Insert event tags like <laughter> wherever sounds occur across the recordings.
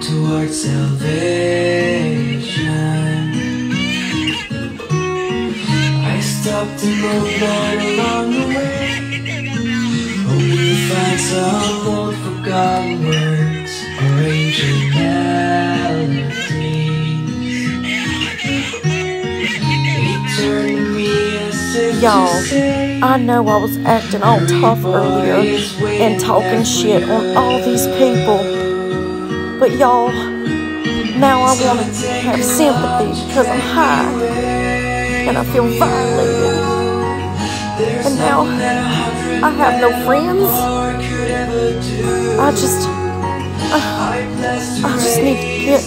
towards salvation. I stopped and wrote down along the way. Hope you find some old forgotten words or ancient melodies. He turned to me as if to Y'all, I know I was acting all tough earlier and talking shit on all these people. But y'all, now I want to have sympathy because I'm high and I feel violated. And now I have no friends. I just, I, I just need to get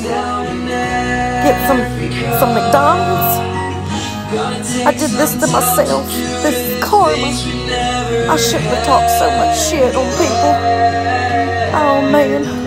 get some some McDonald's. I did this to myself. This is karma. I shouldn't have talked so much shit on people. Oh man,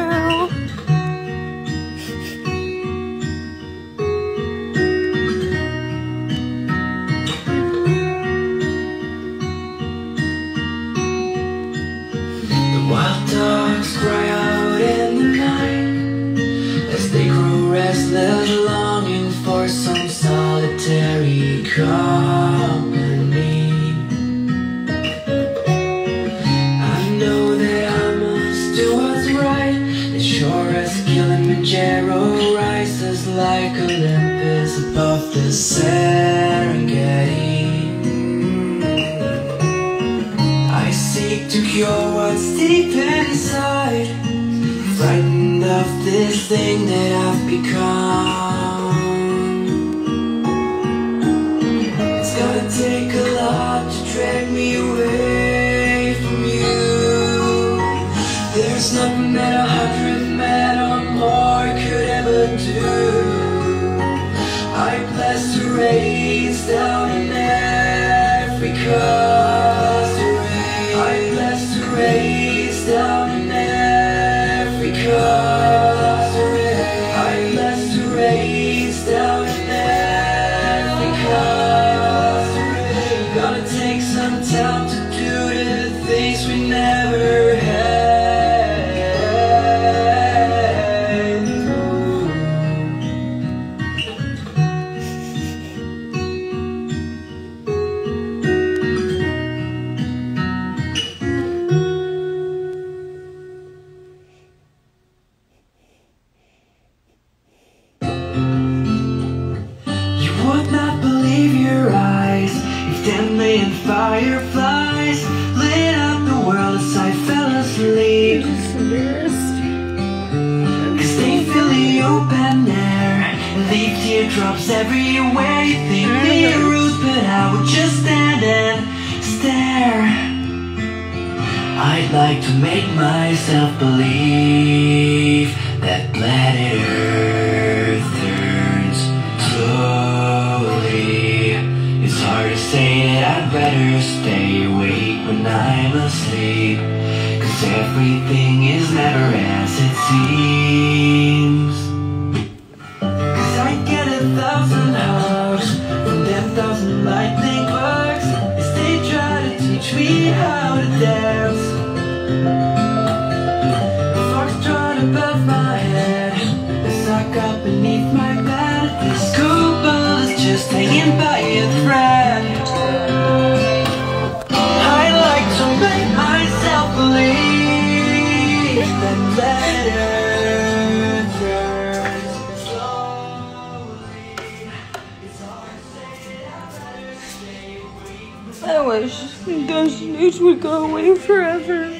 As Kilimanjaro rises like Olympus above the Serengeti. I seek to cure what's deep inside, frightened of this thing that I've become. Teardrops everywhere. You think mm-hmm. me rude, but I would just stand and stare. I'd like to make myself believe that planet Earth turns slowly. It's hard to say that I'd rather stay awake when I'm asleep. Cause everything is never as it seems. Would go away forever.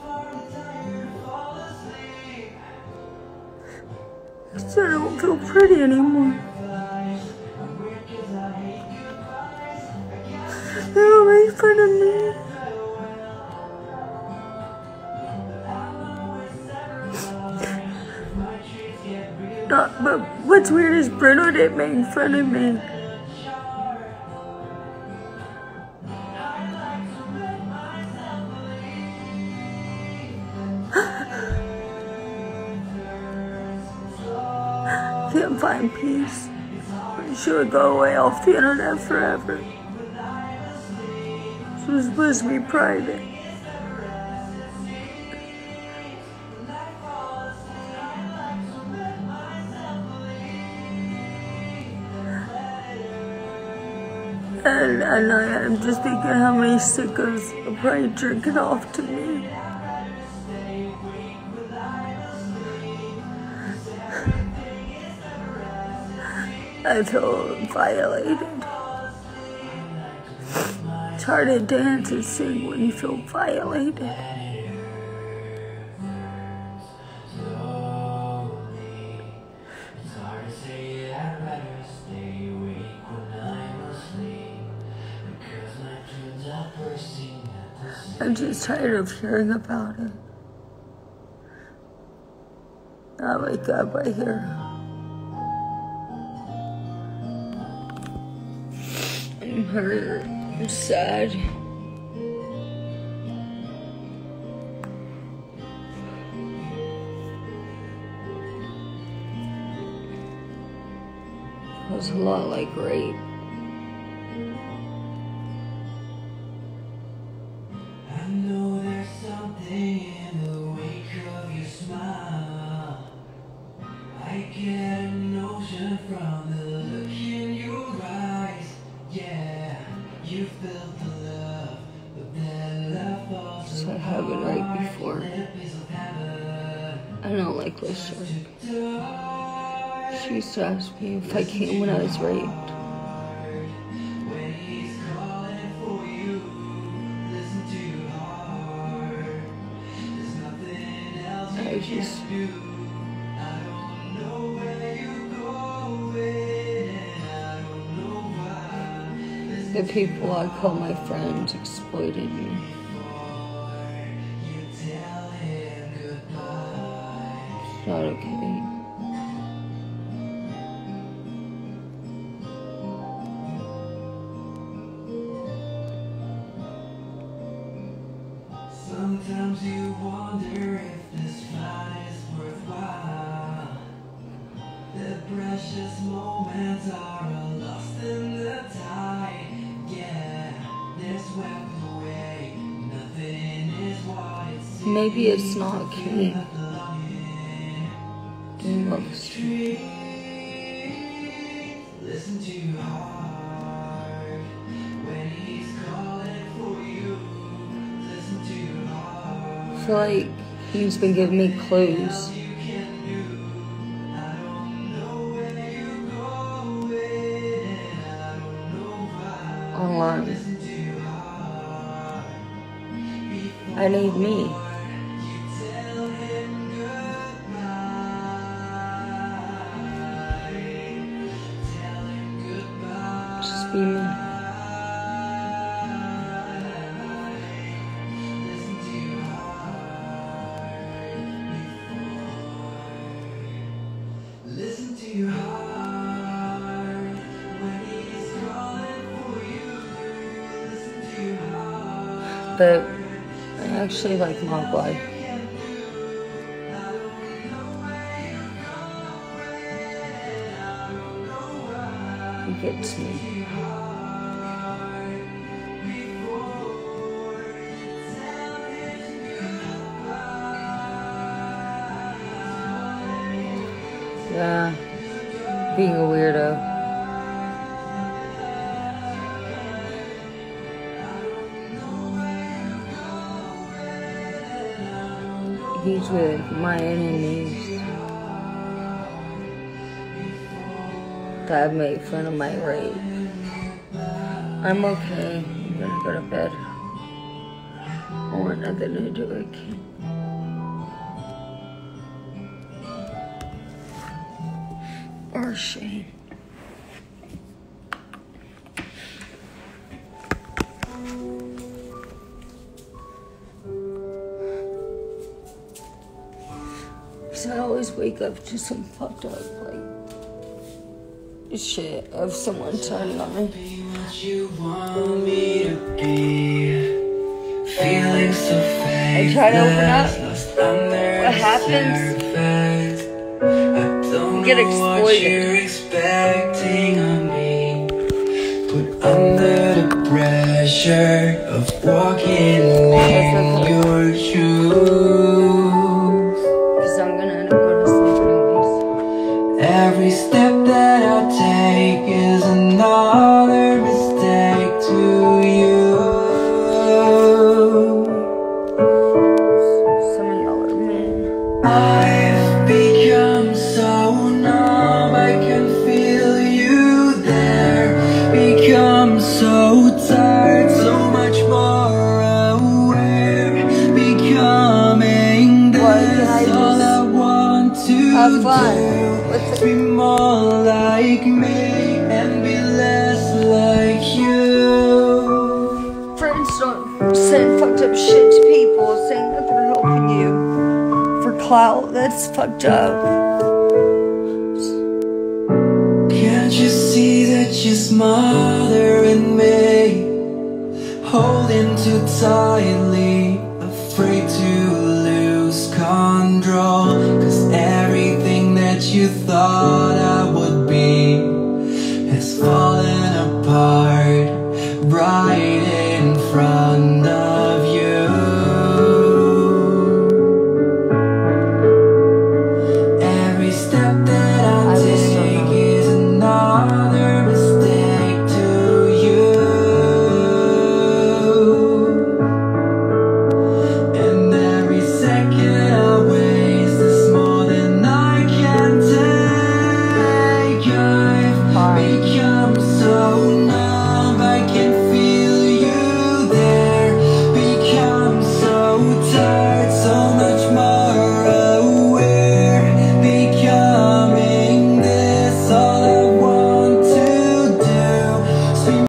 <laughs> I don't feel pretty anymore. They all make fun of me. Uh, but what's weird is Bruno didn't make fun of me. Timepiece. She would go away off the internet forever. She was supposed to be private. And, and I, am just thinking how many sickos are probably drinking off to me. I feel violated. It's hard to dance and sing when you feel violated. I'm just tired of hearing about it. I wake up, I hear. Hurt. I'm sad. It was a lot like rape. I don't like this story. She used to ask me if I came when I was raped. I just the people I call my friends exploited me. Not okay. Sometimes you wonder if this fight is worthwhile. The precious moments are lost in the tide. Yeah, they're swept away. Nothing is what. Maybe it's not King. Doing. Listen to your heart when he's calling for you. Listen to your heart. I feel like he's been giving me clues. Online. I need me. Be me. Listen to your heart when he's calling for you. Listen to your heart. But I actually like Mogwai. He gets me. Being a weirdo. He's with my enemies that made fun of my rape. I'm okay. I'm gonna go to bed. I want nothing to do with King. So I always wake up to some fucked up like shit of someone turning on me. I try to open up. What happens? Surface. I don't get know what you're exploited. expecting of me. But under the pressure of walking in to have fun do. it? Be more like me and be less like you. Friends don't send fucked up shit to people saying that they're helping you for clout. That's fucked up. Can't you see that you're smaller in me? Holding too tightly, you thought I would be has fallen apart. Right